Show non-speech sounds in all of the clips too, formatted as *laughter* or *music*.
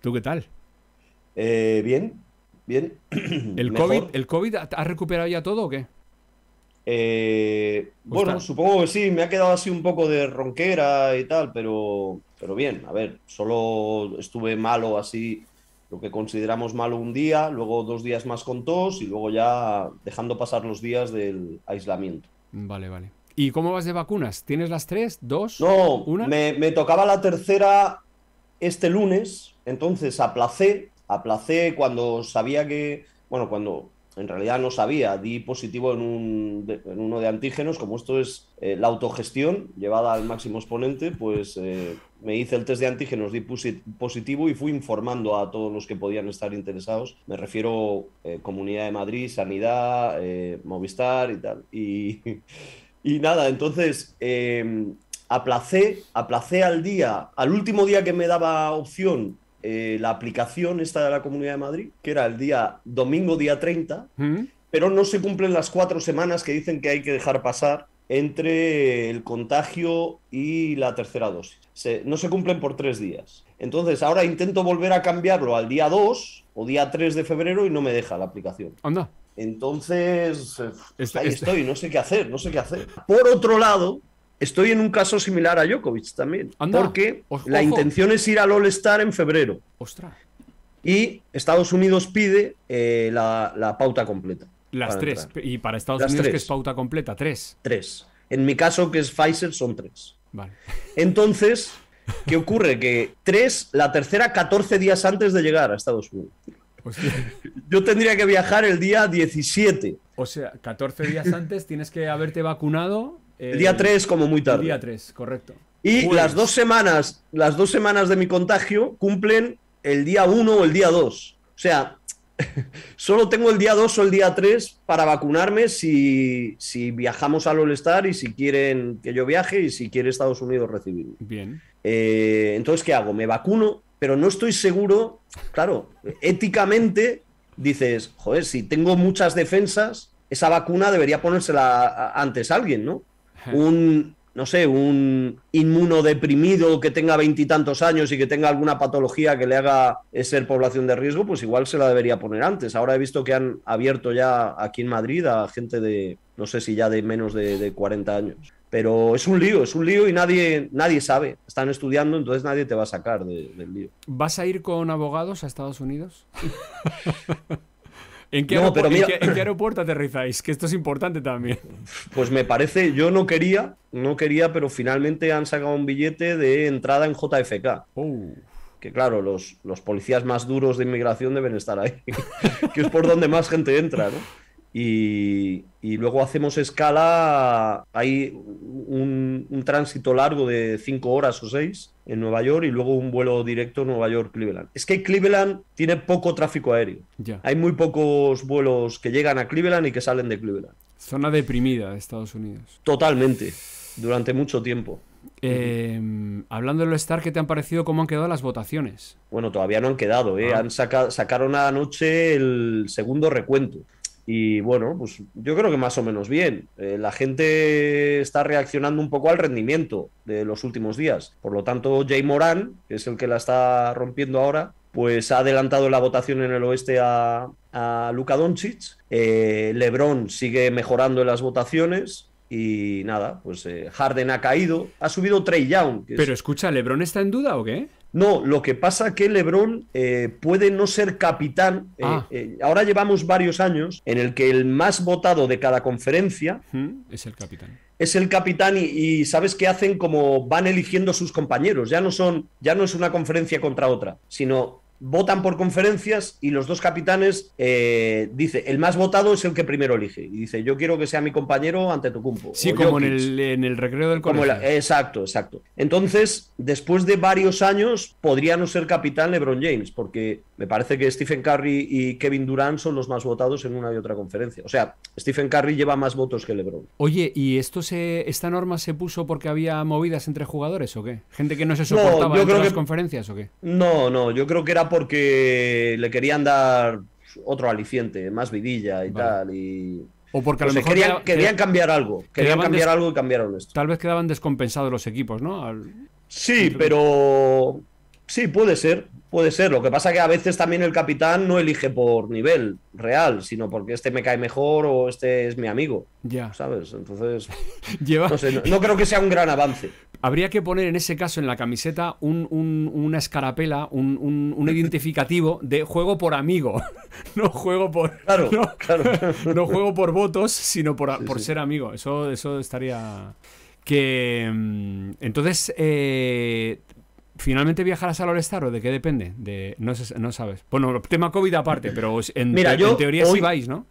¿Tú qué tal? Eh, bien, bien. *clears throat* ¿El COVID, ¿El COVID ha recuperado ya todo o qué? Eh, bueno, supongo que sí, me ha quedado así un poco de ronquera y tal, pero, pero bien, a ver, solo estuve malo así, lo que consideramos malo un día, luego dos días más con tos y luego ya dejando pasar los días del aislamiento. Vale, vale. ¿Y cómo vas de vacunas? ¿Tienes las tres? ¿Dos? No, una? Me, me tocaba la tercera este lunes, entonces aplacé, aplacé cuando sabía que, bueno, cuando en realidad no sabía, di positivo en, un, en uno de antígenos, como esto es eh, la autogestión llevada al máximo exponente, pues eh, me hice el test de antígenos, di positivo y fui informando a todos los que podían estar interesados. Me refiero eh, Comunidad de Madrid, Sanidad, Movistar y tal. Y, *laughs* nada, entonces aplacé, aplacé al día, al último día que me daba opción eh, la aplicación esta de la Comunidad de Madrid, que era el día domingo, día 30, pero no se cumplen las cuatro semanas que dicen que hay que dejar pasar entre el contagio y la tercera dosis. no se cumplen por tres días. Entonces, ahora intento volver a cambiarlo al día 2 o día 3 de febrero y no me deja la aplicación. Anda. Entonces, este, ahí este. estoy, no sé qué hacer, no sé qué hacer. Por otro lado, Estoy en un caso similar a Djokovic también. Porque la intención es ir al All-Star en febrero. Ostras. Y Estados Unidos pide eh, la, pauta completa. Las tres. Y para Estados Unidos, ¿qué es pauta completa? Tres. Tres. En mi caso, que es Pfizer, son tres. Vale. Entonces, ¿qué ocurre? Que tres, la tercera, 14 días antes de llegar a Estados Unidos. Yo tendría que viajar el día 17. O sea, 14 días antes tienes que haberte vacunado el día 3 como muy tarde. El día 3, correcto. Y las dos semanas, las dos semanas de mi contagio cumplen el día 1 o el día 2. O sea, *laughs* solo tengo el día 2 o el día 3 para vacunarme si, si viajamos al All-Star y si quieren que yo viaje y si quiere Estados Unidos recibirme. Bien. Eh, entonces, ¿qué hago? Me vacuno, pero no estoy seguro, claro, éticamente dices, joder, si tengo muchas defensas, esa vacuna debería ponérsela antes a alguien, ¿no? Un, no sé, un inmunodeprimido que tenga veintitantos años y que tenga alguna patología que le haga ser población de riesgo, pues igual se la debería poner antes. Ahora he visto que han abierto ya aquí en Madrid a gente de, no sé si ya de menos de, 40 años. Pero es un lío, es un lío y nadie, nadie sabe. Están estudiando, entonces nadie te va a sacar del lío. ¿Vas a ir con abogados a Estados Unidos? *laughs* ¿En qué, aeropuerto aterrizáis? Que esto es importante también. *laughs* Pues me parece, yo no quería, no quería, pero finalmente han sacado un billete de entrada en JFK. Oh. Que claro, los, los policías más duros de inmigración deben estar ahí, *laughs* que es por donde más gente entra, ¿no? Y, luego hacemos escala, hay un, tránsito largo de cinco horas o seis en Nueva York y luego un vuelo directo Nueva York-Cleveland. Es que Cleveland tiene poco tráfico aéreo. Hay muy pocos vuelos que llegan a Cleveland y que salen de Cleveland. Zona deprimida de Estados Unidos. Totalmente, durante mucho tiempo. Em, hablando de lo Star, ¿qué te han parecido cómo han quedado las votaciones? Bueno, todavía no han quedado, ¿eh? Ah. Han sacaron anoche el segundo recuento. Y bueno, pues yo creo que más o menos bien. Eh, la gente está reaccionando un poco al rendimiento de los últimos días. Por lo tanto, Jay Moran, que es el que la está rompiendo ahora, pues ha adelantado la votación en el oeste a, a Luka Doncic. Eh, LeBron sigue mejorando en las votaciones. Y nada, pues eh, Harden ha caído. Ha subido Trey Young. Pero escucha, ¿LeBron está en duda o qué? No, lo que pasa que LeBron eh, puede no ser capitán. Eh, ah. eh, ahora llevamos varios años en el que el más votado de cada conferencia es el capitán. Es el capitán y, sabes que hacen como van eligiendo sus compañeros. Ya no son, ya no es una conferencia contra otra, sino votan por conferencias y los dos capitanes eh, dice el más votado es el que primero elige y dice yo quiero que sea mi compañero ante tu cumpo sí como en el, en el, recreo del colegio. exacto exacto. Entonces después de varios años podría no ser capitán LeBron James porque me parece que Stephen Curry y Kevin Durant son los más votados en una y otra conferencia. O sea Stephen Curry lleva más votos que LeBron. Oye y esto se esta norma se puso porque había movidas entre jugadores o qué gente que no se soportaba en las conferencias o qué no no yo creo que era porque le querían dar otro aliciente, más vidilla y tal. Y... O porque a lo mejor querían, cambiar algo. Querían cambiar algo y cambiaron esto. Tal vez quedaban descompensados los equipos, ¿no? Sí, pero Sí, puede ser, puede ser. Lo que pasa que a veces también el capitán no elige por nivel real, sino porque este me cae mejor o este es mi amigo. Ya. ¿Sabes? Entonces. *laughs* Lleva... no, creo que sea un gran avance. Habría que poner en ese caso en la camiseta una escarapela, un, identificativo de juego por amigo. *laughs* No juego por. Claro, no, claro. *laughs* no juego por votos, sino por, por ser amigo. Eso, eso estaría. Que. Mm, entonces. Eh, ¿Finalmente viajarás al All-Star o de qué depende? De, no, no sabes. Bueno, tema COVID aparte, pero en, teoría sí vais, ¿no?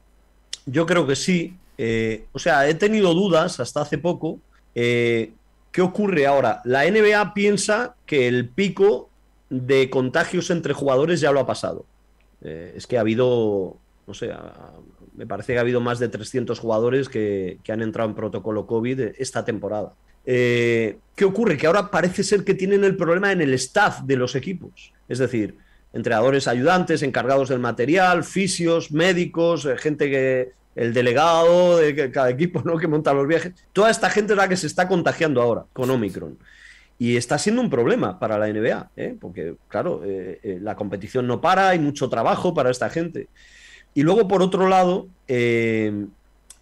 Yo creo que sí. Eh, o sea, he tenido dudas hasta hace poco. Eh, ¿Qué ocurre ahora? La NBA piensa que el pico de contagios entre jugadores ya lo ha pasado. Eh, es que ha habido, no sé, me parece que ha habido más de 300 jugadores que, que han entrado en protocolo COVID esta temporada. Eh, ¿Qué ocurre? Que ahora parece ser que tienen el problema en el staff de los equipos. Es decir, entrenadores ayudantes, encargados del material, fisios, médicos, eh, gente que. el delegado de cada equipo *laughs* ¿no? que monta los viajes. Toda esta gente es la que se está contagiando ahora con Omicron. Y está siendo un problema para la NBA, ¿eh? porque, claro, la competición no para, hay mucho trabajo para esta gente. Y luego, por otro lado,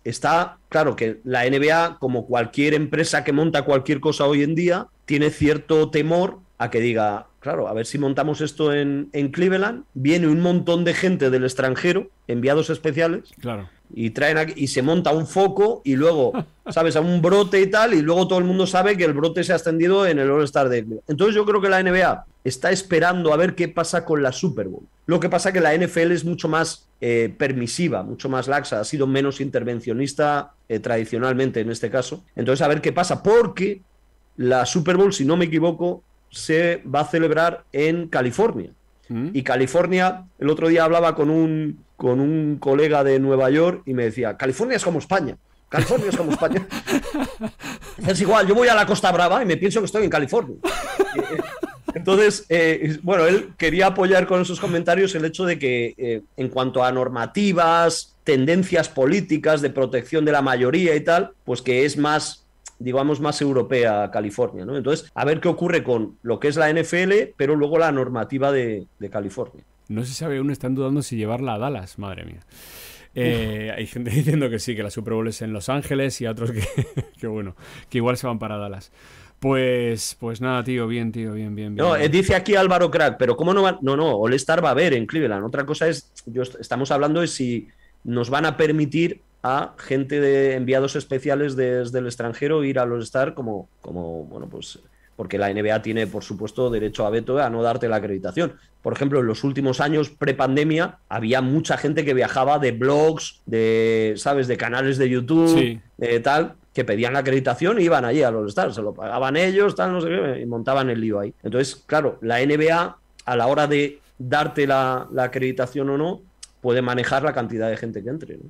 está claro que la NBA, como cualquier empresa que monta cualquier cosa hoy en día, tiene cierto temor a que diga, claro, a ver si montamos esto en, Cleveland, viene un montón de gente del extranjero, enviados especiales, claro y traen aquí, y se monta un foco y luego, *laughs* ¿sabes? A un brote y tal, y luego todo el mundo sabe que el brote se ha extendido en el All-Star de Entonces yo creo que la NBA está esperando a ver qué pasa con la Super Bowl. Lo que pasa que la NFL es mucho más eh, permisiva, mucho más laxa, ha sido menos intervencionista eh, tradicionalmente en este caso. Entonces a ver qué pasa, porque la Super Bowl, si no me equivoco, se va a celebrar en California. Mm. Y California, el otro día hablaba con un, con un colega de Nueva York y me decía, California es como España. California es como España. *laughs* es igual, yo voy a la Costa Brava y me pienso que estoy en California. *laughs* Entonces, eh, bueno, él quería apoyar con esos comentarios el hecho de que eh, en cuanto a normativas, tendencias políticas de protección de la mayoría y tal, pues que es más, digamos, más europea California, ¿no? Entonces, a ver qué ocurre con lo que es la NFL, pero luego la normativa de California. No se sabe aún, están dudando si llevarla a Dallas, madre mía. Eh, hay gente *laughs* diciendo que sí, que la Super Bowl es en Los Ángeles y otros *laughs* que, bueno, que igual se van para Dallas. Pues, pues nada, tío, bien, tío, bien, bien, bien. No, eh, dice aquí Álvaro Crack, pero ¿cómo no va? No, no, All Star va a haber en Cleveland. Otra cosa es, yo, estamos hablando de si nos van a permitir a gente de enviados especiales desde el extranjero ir a los Star como, como bueno, pues porque la NBA tiene, por supuesto, derecho a veto a no darte la acreditación. Por ejemplo, en los últimos años prepandemia había mucha gente que viajaba de blogs, de, ¿sabes?, de canales de YouTube, de tal, que pedían la acreditación y iban allí a los Stars, se lo pagaban ellos, tal, no sé qué, y montaban el lío ahí. Entonces, claro, la NBA, a la hora de darte la, acreditación o no, puede manejar la cantidad de gente que entre. ¿no?